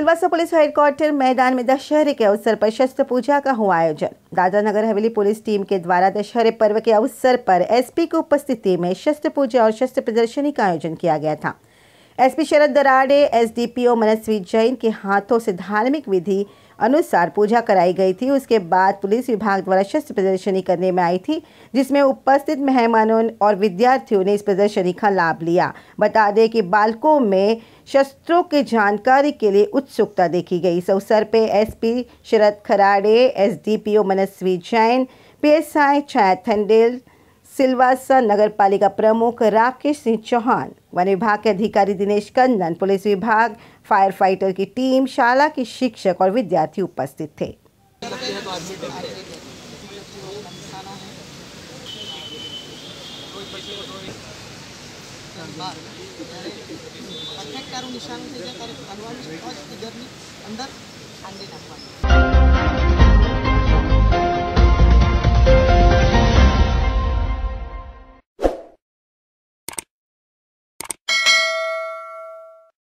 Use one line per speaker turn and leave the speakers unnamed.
Silvassa police headquarter मैदान में दशहरे के अवसर पर शस्त्र पूजा का हुआ आयोजन। दादानगर हवेली पुलिस टीम के द्वारा दशहरे पर्व के अवसर पर एसपी की उपस्थिति में शस्त्र पूजा और शस्त्र प्रदर्शनी का आयोजन किया गया था। एसपी शरद दराड़े, एसडीपीओ मनस्वी जैन के हाथों से धार्मिक विधि अनुसार पूजा कराई गई थी। उसके बाद पुलिस विभाग द्वारा शस्त्र प्रदर्शनी करने में आई थी, जिसमें उपस्थित मेहमानों और विद्यार्थियों ने इस प्रदर्शनी का लाभ लिया। बता दें कि बालकों में शस्त्रों की जानकारी के लिए उत्सुकता देखी गई। इस अवसर पर SP Sharad Kharade, SDPO Manasvi Jain, PSI Chhaya Thandel, Silvassa नगर पालिका प्रमुख राकेश सिंह चौहान वन विभाग के अधिकारी दिनेश कंदन, पुलिस विभाग फायर फाइटर की टीम शाला के शिक्षक और विद्यार्थी उपस्थित थे।
अंदर